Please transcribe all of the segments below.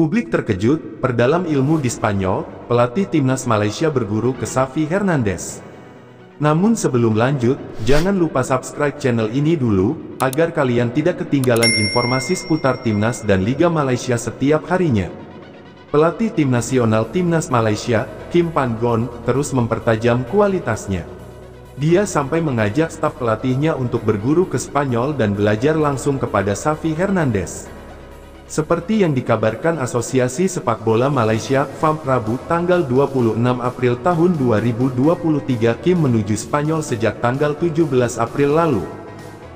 Publik terkejut, perdalam ilmu di Spanyol, pelatih timnas Malaysia berguru ke Xavi Hernandez. Namun sebelum lanjut, jangan lupa subscribe channel ini dulu, agar kalian tidak ketinggalan informasi seputar timnas dan Liga Malaysia setiap harinya. Pelatih tim nasional timnas Malaysia, Kim Pan Gon, terus mempertajam kualitasnya. Dia sampai mengajak staf pelatihnya untuk berguru ke Spanyol dan belajar langsung kepada Xavi Hernandez. Seperti yang dikabarkan Asosiasi Sepak Bola Malaysia, FAM Rabu tanggal 26 April tahun 2023 Kim menuju Spanyol sejak tanggal 17 April lalu.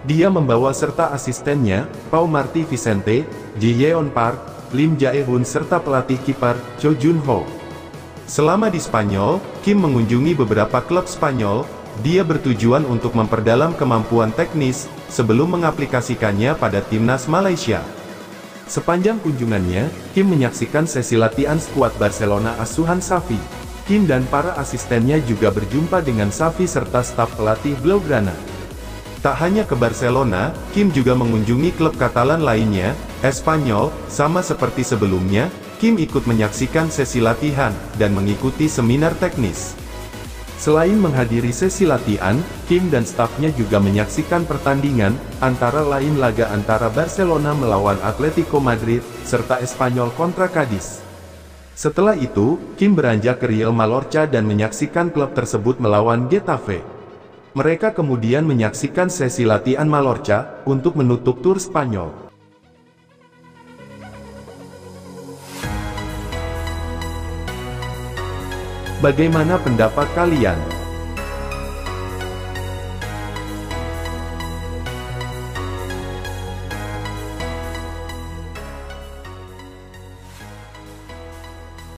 Dia membawa serta asistennya, Pau Marti Vicente, Ji Yeon Park, Lim Jae Hoon serta pelatih kiper, Cho Jun Ho. Selama di Spanyol, Kim mengunjungi beberapa klub Spanyol, dia bertujuan untuk memperdalam kemampuan teknis, sebelum mengaplikasikannya pada timnas Malaysia. Sepanjang kunjungannya, Kim menyaksikan sesi latihan skuad Barcelona asuhan Safi. Kim dan para asistennya juga berjumpa dengan Safi serta staf pelatih Blaugrana. Tak hanya ke Barcelona, Kim juga mengunjungi klub Katalan lainnya, Espanyol, sama seperti sebelumnya, Kim ikut menyaksikan sesi latihan, dan mengikuti seminar teknis. Selain menghadiri sesi latihan, Kim dan stafnya juga menyaksikan pertandingan, antara lain laga antara Barcelona melawan Atletico Madrid, serta Espanyol kontra Cadiz. Setelah itu, Kim beranjak ke Real Mallorca dan menyaksikan klub tersebut melawan Getafe. Mereka kemudian menyaksikan sesi latihan Mallorca, untuk menutup tur Spanyol. Bagaimana pendapat kalian?